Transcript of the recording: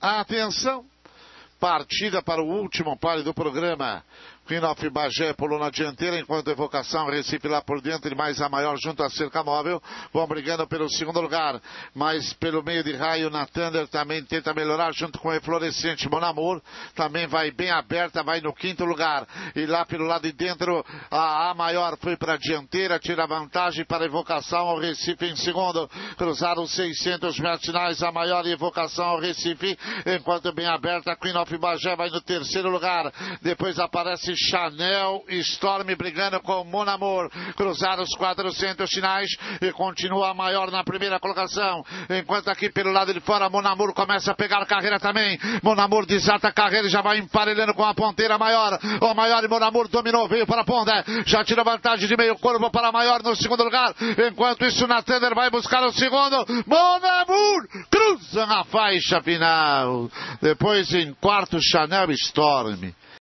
Atenção! Partida para o último pare do programa. Quinoff Bagé pulou na dianteira, enquanto Evocação Recife lá por dentro, e mais a maior junto à cerca móvel, vão brigando pelo segundo lugar. Mas pelo meio de raio, na Thunder também tenta melhorar, junto com o Eflorescente Monamur, também vai bem aberta, vai no quinto lugar. E lá pelo lado de dentro, a A maior foi para a dianteira, tira vantagem para Evocação ao Recife em segundo. Cruzaram 600 metros finais, a maior Evocação ao Recife, enquanto bem aberta, Quinoff Bagé vai no terceiro lugar. Depois aparece Chanel Storm brigando com Monamor. Cruzaram os 400 finais e continua a maior na primeira colocação. Enquanto aqui pelo lado de fora, Monamor começa a pegar carreira também. Monamor desata a carreira e já vai emparelhando com a ponteira maior. O maior e Monamor dominou, veio para a ponta. Já tira vantagem de meio corpo para a maior no segundo lugar. Enquanto isso, Nathaner vai buscar o segundo. Monamor cruza na faixa final. Depois em quarto, Chanel Storm.